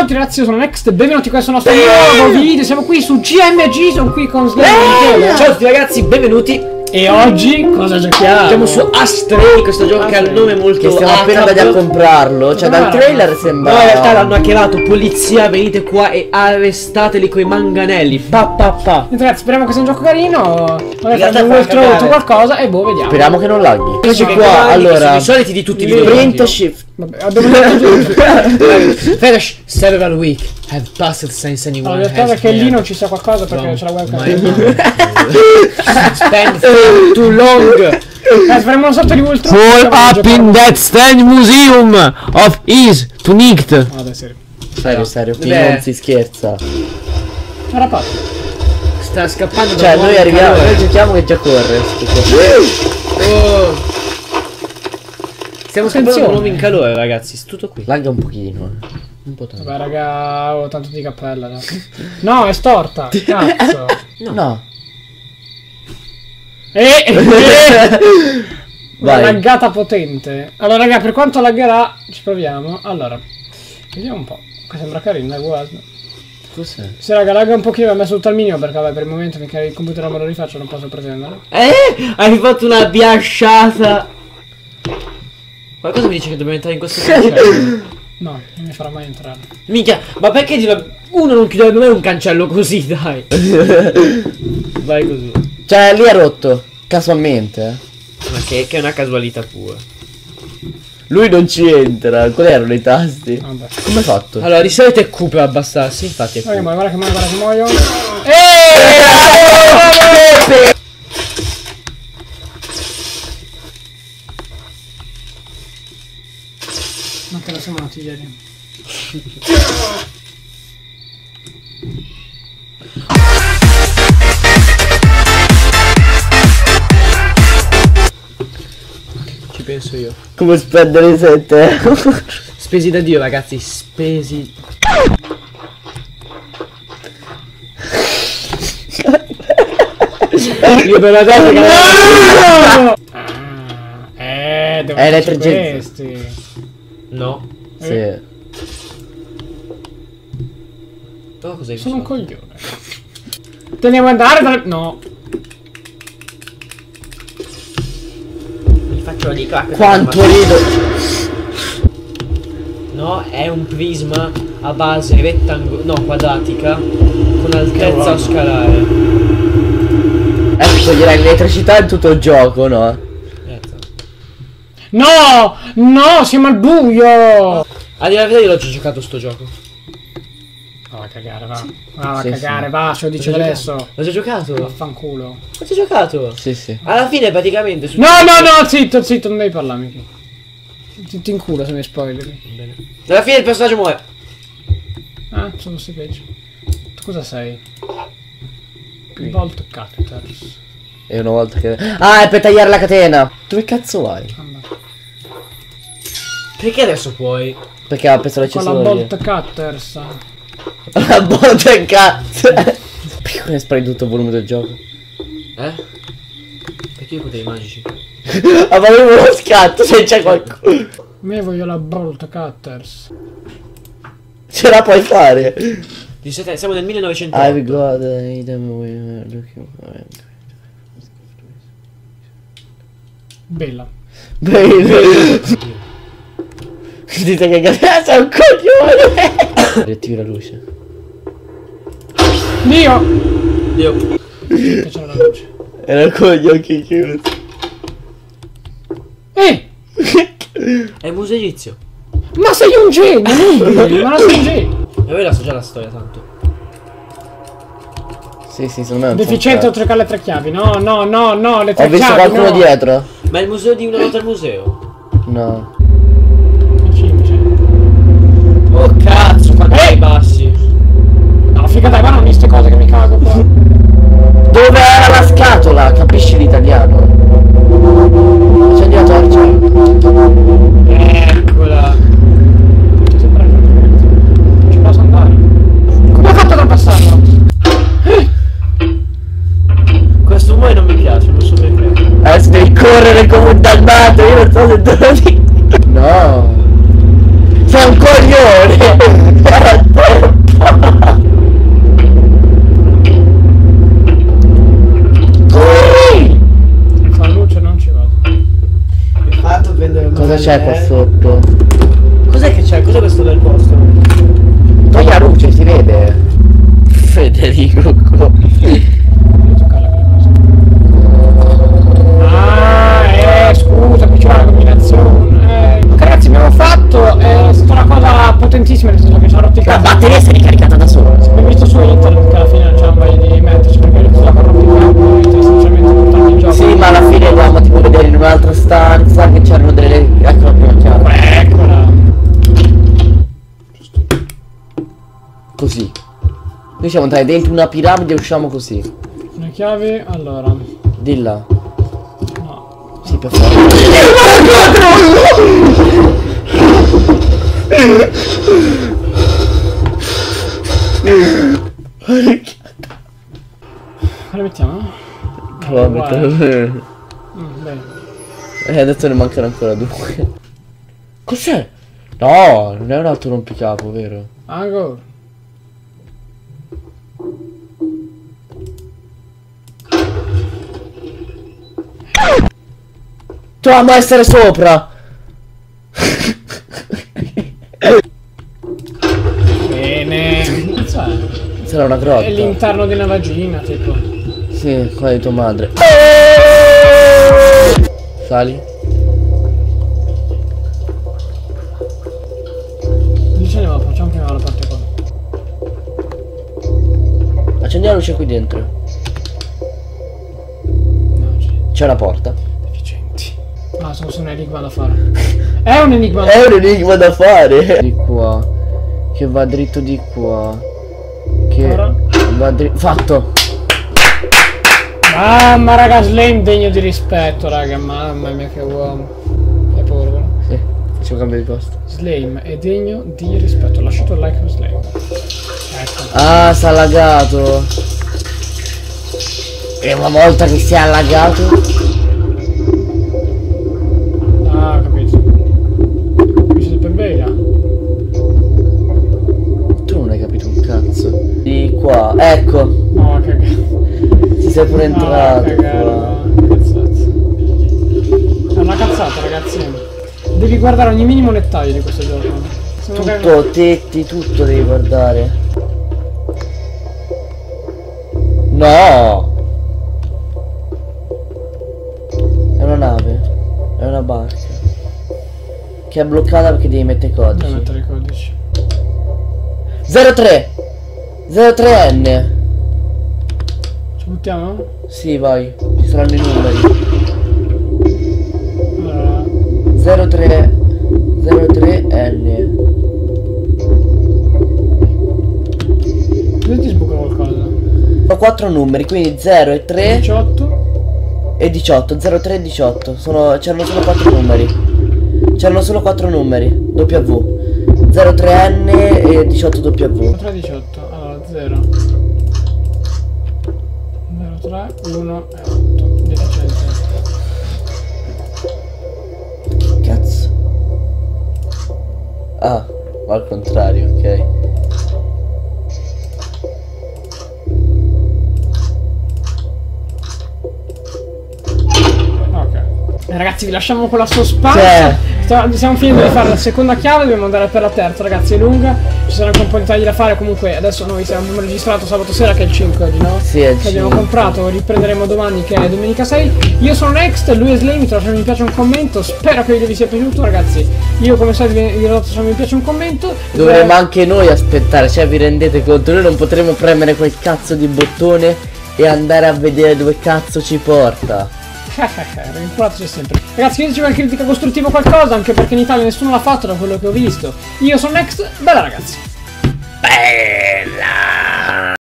Ciao a tutti ragazzi, io sono Next e benvenuti in questo nostro nuovo video. Siamo qui su GMG, sono qui con Michele. Ciao a tutti ragazzi, benvenuti. E oggi cosa giochiamo? Siamo su Astray, questo gioco che ha il nome molto Che stiamo appena andati a comprarlo. Cioè, dal trailer sembra. No, in realtà l'hanno hackerato, polizia, venite qua e arrestateli coi manganelli. Pa pa pa. Niente, ragazzi, speriamo che sia un gioco carino. Magari faremo un qualcosa e boh, vediamo. Speriamo che non laghi. Eccoci qua. Allora, i soliti di tutti i video. print shift. Vabbè, abbiamo detto. Finish several week have passed since anyone Allora, has che lì non ci sia qualcosa perché c'è la webcam. Spend too long. Eh, faremo salto di ultra. Fall up in that stand museum of is tunicht. Ah, dai, serio. Serio, serio, qui non si scherza. Era fatto. Sta scappando Cioè, noi arriviamo, noi giochiamo che già corre. Stiamo Attenzione. un uomo in calore, ragazzi. È tutto qui. Lagga un pochino. Un po' tanto. Vabbè, raga, ho tanto di cappella. dai. No, è storta. Cazzo. No. Eh, eh, Una Vai. laggata potente. Allora, raga, per quanto laggerà, ci proviamo. Allora, vediamo un po'. Qua sembra carino, dai, guarda. Cos'è? Se raga, lagga un pochino, ho messo tutto al minimo perché vabbè, per il momento finché il computer non me lo rifaccio non posso pretenderlo. Eh, hai fatto una biasciata. Qualcosa mi dice che dobbiamo entrare in questo cancello. No, non mi farà mai entrare. Minchia, ma perché uno non chiude mai un cancello così, dai? Vai così. Cioè, lì è rotto. Casualmente. eh. Ma che, che è una casualità pura. Lui non ci entra. Quali erano i tasti? Vabbè. Come hai fatto? Allora, di solito è Q per abbassarsi, infatti è Guarda che Q. muoio, guarda che muoio, guarda che muoio. Ma siamo ieri. Ci penso io. Come spendere 7 Spesi da Dio, ragazzi, spesi. Io per la testa che Ah, eh, devo questi. No. Sì. Però cos'hai Sono un visto? coglione. Te ne vuoi andare dal... No. Mi faccio di crack. Quanto rido. No, è un prisma a base rettangolare, no, quadratica, con altezza a scalare. Ecco, toglierai l'elettricità in tutto il gioco, no? Ecco. No! No, siamo al buio! A dire la verità io l'ho già giocato sto gioco. Va a cagare, va. Va a Sì, cagare, sì. va, ce lo dice adesso. L'ho già giocato. Vaffanculo. L'ho già giocato. Sì, sì. Alla fine praticamente su No, no, no, zitto, zitto, non devi parlare, Miki. Ti, ti inculo se mi spoileri. Bene. Alla fine il personaggio muore. Ah, sono sti peggio. Tu cosa sei? Bolt Cutters. E una volta che. Ah, è per tagliare la catena! Dove cazzo vai? Vabbè. Perché adesso puoi? Perché ha preso Con la l'accessorio. Bolt Cutters. La in cazzo! Perché non spari tutto il volume del gioco? Eh? Perché io potei magici? Ah, ma avevo uno scatto se c'è qualcuno. Me voglio la Bolt Cutters. Ce la puoi fare. Di sette- siamo nel 1900. I've got a item we were looking for. Bella. Bene. Dite che cazzo sei un coglione. Riattivi la luce. Dio! Dio. C'era la luce. Era con gli occhi chiusi. Eh! È il museo egizio. Ma sei un genio, ma non sei un genio. E voi la so già la storia tanto. Sì, sì, c'è un Deficiente oltre che alle tre chiavi. No, no, no, no, le tre Ho visto chiavi. qualcuno no. dietro? Ma è il museo di una volta al museo. No. dalmato, io non so se te lo dico. No. Sei un coglione. Cosa c'è qua eh? sotto? Cos'è che c'è? Cos'è questo del posto? Togli la luce, si vede. Federico. Noi siamo entrati dentro una piramide e usciamo così. Le chiavi, allora. Di là. No. Sì, per favore. Quale mettiamo? Prova a mettere. Eh, adesso ne mancano ancora due. Cos'è? No, non è un altro rompicapo, vero? Ancora. Dobbiamo essere sopra! Bene. Sarà una È grotta. l'interno di una vagina, tipo. Sì, quella di tua madre. Sali. Dice andiamo, facciamo prima la parte qua. Accendi la luce qui dentro. No, c'è. C'è una porta. Ah, sono un enigma da fare. È un enigma da È un enigma da fare. Di qua. Che va dritto di qua. Che Ora? va dritto. Fatto. Mamma raga, Slame degno di rispetto, raga. Mamma mia che uomo. È povero. Sì, facciamo cambio di posto. Slame è degno di rispetto. Lasciate il like per Slame. Ecco. Ah, si è allagato. E una volta che si è allagato. Qua. Ecco. No, cagare. Ci sei pure No, entrato no. È una cazzata, ragazzi. Devi guardare ogni minimo dettaglio di questo gioco. Sono Tutto, tetti, tutto devi guardare. No! È una nave. È una barca. Che è bloccata perché devi mettere codici. mettere i codici. 03! 03N! Ci buttiamo? Sì, vai. Ci saranno i numeri. Allora. 03 03N. Dove ti sbuca qualcosa? Ho quattro numeri, quindi 0 e 3 18. e 18. 03 e 18. Sono, c'erano solo quattro numeri. C'erano solo quattro numeri. W. 03N e 18W. 3, 18. Allora, 0. 0, 3, 1 e 8. Deficiente. Cazzo. Ah, ma al contrario, ok. Ok. Ragazzi, vi lasciamo con la sospensa. Sta- Stiamo finendo di fare la seconda chiave, dobbiamo andare per la terza, ragazzi, è lunga. Ci saranno anche un po' di tagli da fare. Comunque, adesso noi siamo abbiamo registrato sabato sera, che è il 5 oggi, no? Sì, è il Che abbiamo 5. comprato, riprenderemo domani, che è domenica 6. Io sono Next, lui è Slay, mi lasciate mi piace un commento. Spero che il video vi sia piaciuto, ragazzi. Io, come sempre, vi lascio mi piace un commento. Dovremmo Eh, anche noi aspettare, cioè vi rendete conto? Noi non potremo premere quel cazzo di bottone e andare a vedere dove cazzo ci porta. Rinculateci sempre. Ragazzi, chiedeteci una critica costruttiva qualcosa, anche perché in Italia nessuno l'ha fatto da quello che ho visto. Io sono Next, bella ragazzi. Bella!